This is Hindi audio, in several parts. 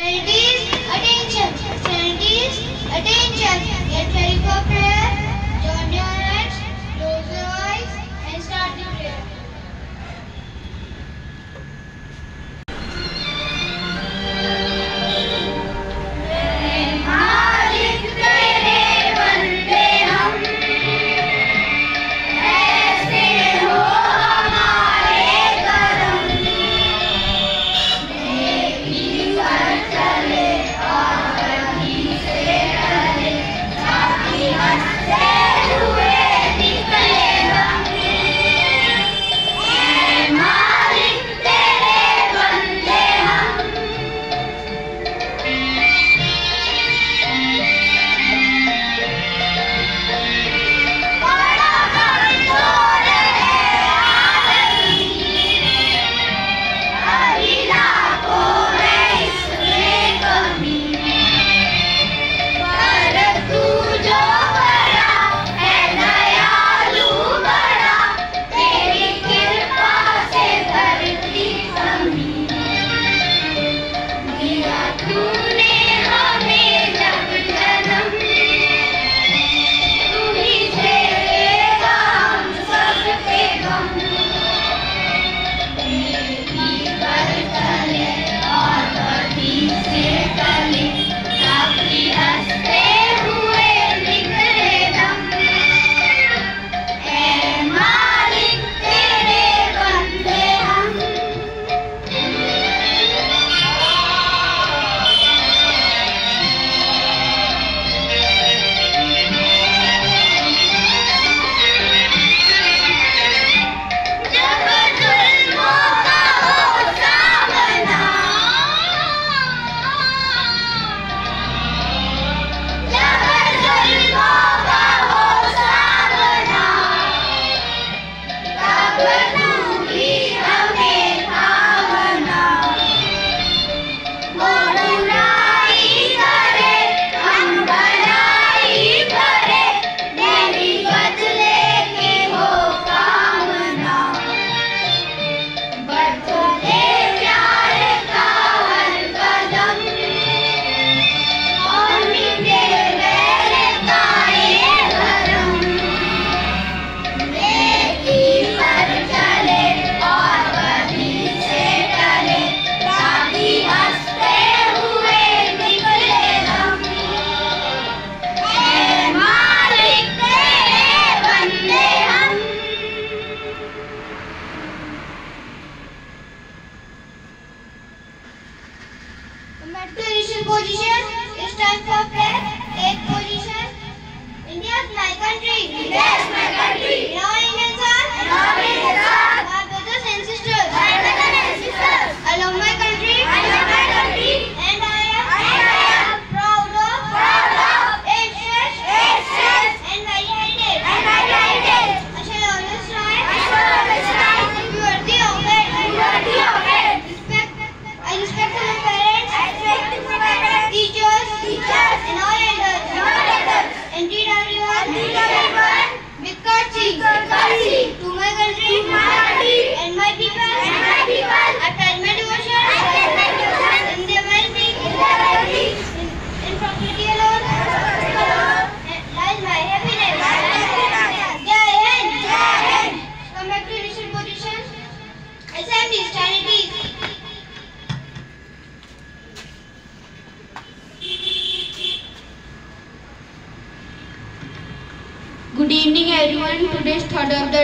Ladies, attention! Ladies, attention! Get ready. Thank you.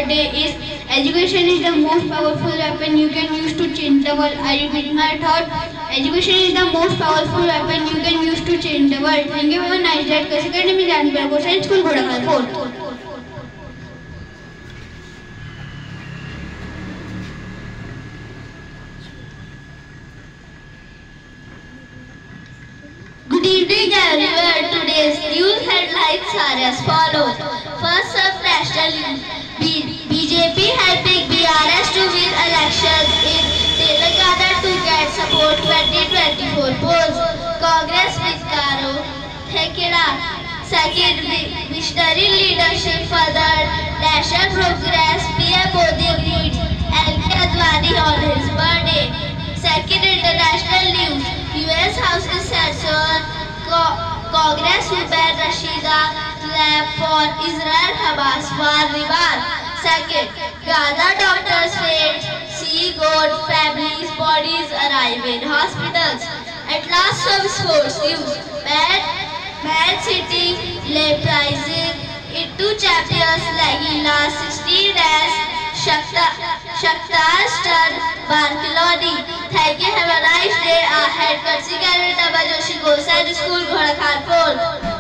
day is education is the most powerful weapon you can use to change the world. Are you getting my thought? Education is the most powerful weapon you can use to change the world. Thank you for a nice day. Kasi karne mein jaane par ko science school bhoda kar phone. Good evening everyone. Today's news headlines are as follows. First up, national BJP helping BRS to win elections in Telangana to get support 2024 polls. Congress with Karo Thekira. Second, visionary leadership for the national progress. PM Modi greets LK Advani on his birthday. Israel Hamas War Rival. Second, Gaza doctors failed. See goat families' bodies arrive in hospitals. At last, some sports news. Man, Man City lay prizing into champions Lagila 16 as Shakhtar, Star Barcelona. Thank you. Have a nice day ahead. Kursi Calendar Bajoshi Gosai School, Ghoda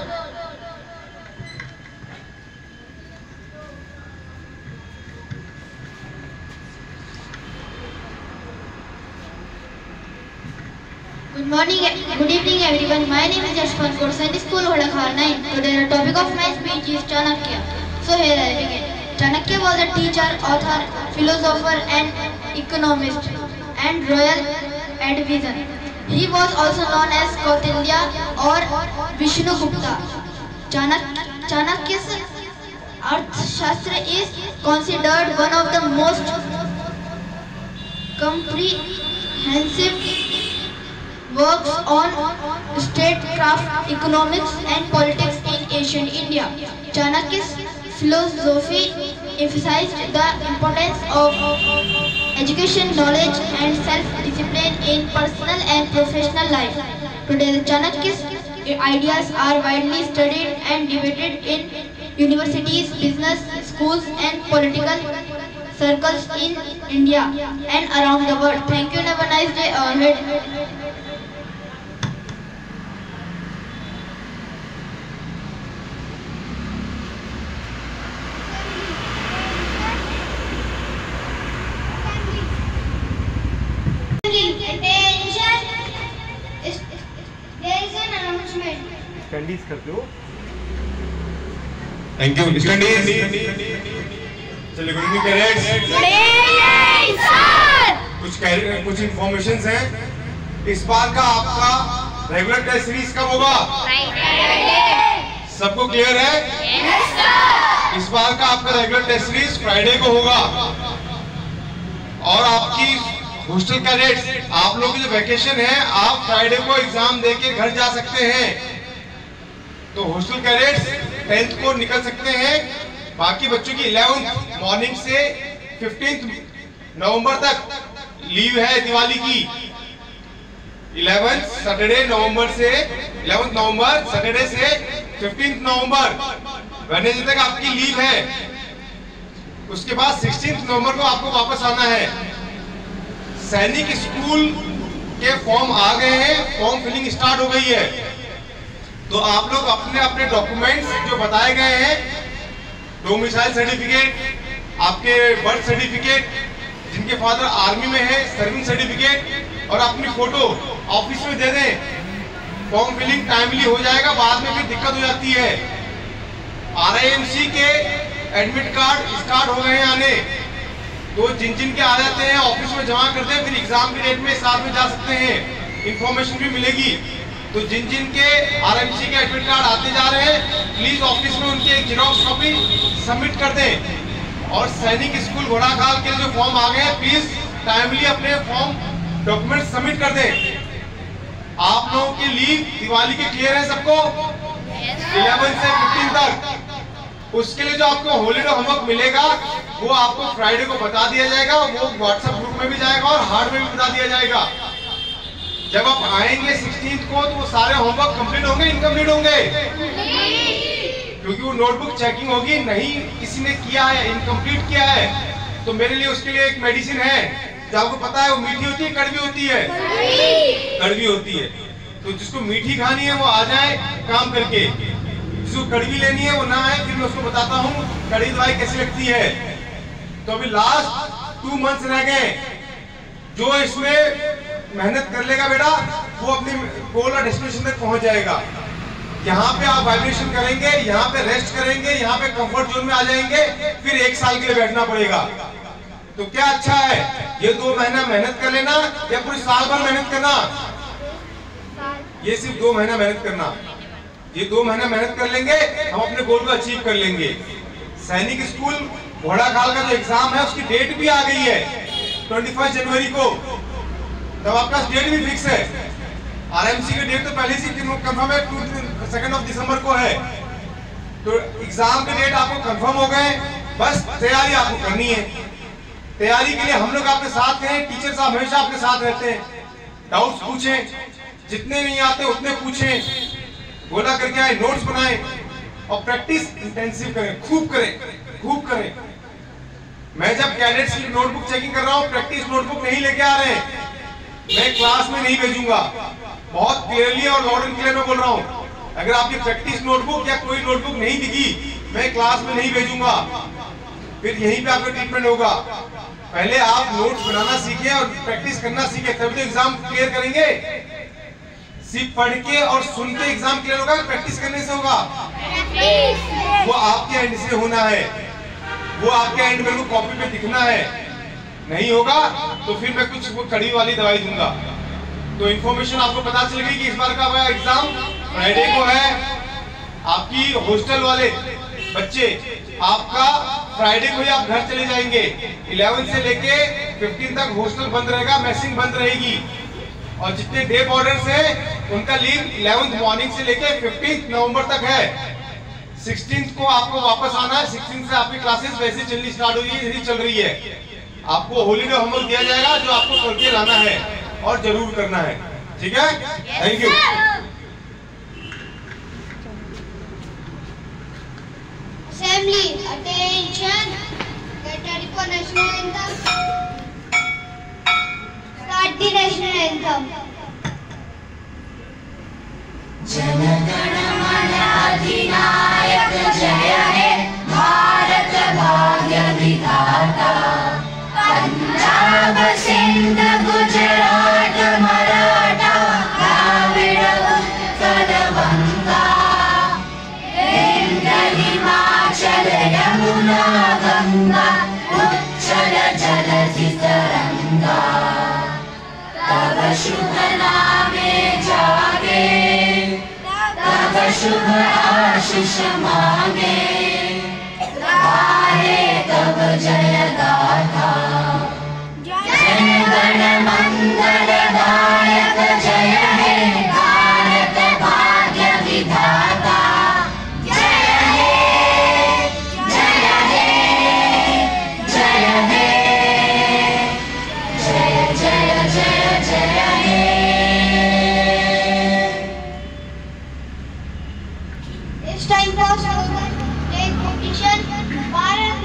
Good morning, good evening everyone. My name is Yashwant Kaur, Sunday School, Hodakhar 9. Today the topic of my speech is Chanakya. So here I begin. Chanakya was a teacher, author, philosopher and economist and royal advisor. He was also known as Kautilya or Vishnu Gupta. Chanak Chanakya's Arthashastra is considered one of the most comprehensive works on statecraft, economics and politics in ancient India. Chanakya's philosophy emphasized the importance of education, knowledge and self-discipline in personal and professional life. Today, the Chanakya's ideas are widely studied and debated in universities, business schools and political circles in India and around the world. Thank you and have a nice day ahead. Studies करते हो? थैंक यू स्टडीज़ चलिए गुड इवनिंग पेरेंट्स कुछ कह- कुछ इंफॉर्मेशन हैं। इस बार का आपका रेगुलर टेस्ट सीरीज़ कब होगा? सबको क्लियर है? इस बार का आपका रेगुलर टेस्ट सीरीज़ फ्राइडे को होगा। हॉस्टल कैडेट्स आप लोग की जो वैकेशन है, आप फ्राइडे को एग्ज़ाम देके घर जा सकते हैं। तो हॉस्टल कैडेट्स टेंथ को निकल सकते हैं। बाकी बच्चों की इलेवेंथ मॉर्निंग से फिफ्टींथ नवंबर तक लीव है दिवाली की। इलेवेंथ सैटरडे नवंबर से इलेवेंथ नवंबर सैटरडे से फिफ्टींथ नवंबर वेनेसडे तक आपकी लीव है। उसके बाद सिक्सटीन नवंबर को आपको वापस आना है। सैनिक स्कूल के फॉर्म आ गए हैं, फॉर्म फिलिंग स्टार्ट हो गई है। तो आप लोग अपने अपने डॉक्यूमेंट्स जो बताए गए हैं, डोमिसाइल सर्टिफिकेट, आपके बर्थ सर्टिफिकेट, जिनके फादर आर्मी में है, सर्विंग सर्टिफिकेट, और अपनी फ़ोटो ऑफ़िस में दे दें, फॉर्म फिलिंग टाइमली हो जाएगा, बाद में फिर दिक्कत हो जाती है। आरआईएमसी के एडमिट कार्ड स्टार्ट हो गए हैं आने। तो जिन जिन के आ जाते हैं ऑफ़िस में जमा करते हैं फिर एग्ज़ाम की डेट में साथ में जा सकते हैं। इंफॉर्मेशन भी मिलेगी। तो जिन जिन के आरएमसी के एडमिट कार्ड आते जा रहे हैं प्लीज़ ऑफ़िस में उनकी एक जेरोक्स कॉपी सबमिट कर दें। और सैनिक स्कूल घोड़ाखाल के जो फॉर्म आ गए हैं प्लीज़ टाइमली अपने फॉर्म डॉक्यूमेंट सबमिट कर दें। आप लोगों की लीव दिवाली के क्लियर है सबको इलेवन से फिफ्टीन तक। उसके लिए जो आपको हॉलीडे होमवर्क मिलेगा वो आपको फ्राइडे को बता दिया जाएगा वो व्हाट्सएप ग्रुप में भी जाएगा और हार्ड में भी बता दिया जाएगा। जब आप आएँगे 16 को तो वो सारे होमवर्क कंप्लीट होंगे इनकम्प्लीट होंगे। क्योंकि वो नोटबुक चेकिंग होगी नहीं किसी ने किया है इनकम्प्लीट किया है तो मेरे लिए उसके लिए एक मेडिसिन है। जो आपको पता है वो मीठी होती है कड़वी होती है। कड़वी होती है। तो जिसको मीठी खानी है वो आ जाए काम करके। जिसको कड़वी लेनी है वो ना आए फिर मैं उसको बताता हूँ कड़ी दवाई कैसी लगती है। तो अभी लास्ट टू मंथ्स रह गए। जो इसमें मेहनत कर लेगा बेटा वो अपनी गोल और डेस्टिनेशन तक पहुँच जाएगा। यहाँ पे आप वाइब्रेशन करेंगे यहाँ पे रेस्ट करेंगे यहाँ पे कंफर्ट जोन में आ जाएँगे फिर एक साल के लिए बैठना पड़ेगा। तो क्या अच्छा है? ये दो महीना मेहनत कर लेना या पूरे साल भर मेहनत करना? ये सिर्फ़ दो महीना मेहनत करना। ये दो महीना मेहनत कर लेंगे, हम अपने गोल को अचीव कर लेंगे। सैनिक स्कूल, घोड़ा खाल का जो एग्ज़ाम है, उसकी डेट भी आ गई है 21 जनवरी को। तब आपका डेट भी फिक्स है। आरएमसी की डेट तो पहले से कंफर्म है सेकेंड ऑफ़ दिसंबर को है। तो एग्ज़ाम के डेट आपको कंफर्म हो गए, बस तैयारी आपको करनी है। तैयारी के लिए हम लोग आपके साथ हैं टीचर साहब हमेशा आपके साथ रहते हैं। डाउट्स पूछें, जितने नहीं आते उतने पूछें। बोला करके आए नोट्स बनाए और प्रैक्टिस इंटेंसिव करें, खूब करें खूब करें। मैं जब कैडेट्स की नोटबुक चेकिंग कर रहा हूँ प्रैक्टिस नोटबुक नहीं लेके आ रहे मैं क्लास में नहीं भेजूँगा। बहुत क्लियरली और लॉर्ड एंड क्लियर में बोल रहा हूँ। अगर आपकी प्रैक्टिस नोटबुक या कोई नोटबुक नहीं दिखी, मैं क्लास में नहीं भेजूँगा। फिर यहीं पे आपका ट्रीटमेंट होगा। पहले आप नोट्स बनाना सीखे और प्रैक्टिस करना सीखे, तभी तो एग्ज़ाम क्लियर करेंगे। सिर्फ़ पढ़ के और सुन के एग्ज़ाम क्लियर होगा प्रैक्टिस करने से होगा। वो आपके एंड से होना है। वो आपके एंड को कॉपी पे दिखना है। नहीं होगा तो फिर मैं कुछ कड़ी वाली दवाई दूँगा। तो इन्फॉर्मेशन आपको पता चल गई कि इस बार का एग्ज़ाम फ्राइडे को है। आपकी हॉस्टल वाले बच्चे, आपका फ्राइडे को ही आप घर चले जाएँगे। 11 से लेके 15 तक हॉस्टल बंद रहेगा मैसिंग बंद रहेगी। और जितने डे बॉर्डर्स है उनका लीव 11th मॉर्निंग से लेके 15 नवंबर तक है। 16th को आपको वापस आना है। 16th से आपकी क्लासेस वैसे चलनी स्टार्ट हो रही है चल रही है। आपको होलीडे होमवर्क दिया जाएगा जो आपको करके लाना है और ज़रूर करना है। ठीक है? Thank you Assembly, attention. Get ready for national anthem. The national anthem. जय शुभनामे जागे। तव शुभ आशिष मागे। This time the Southern State Competition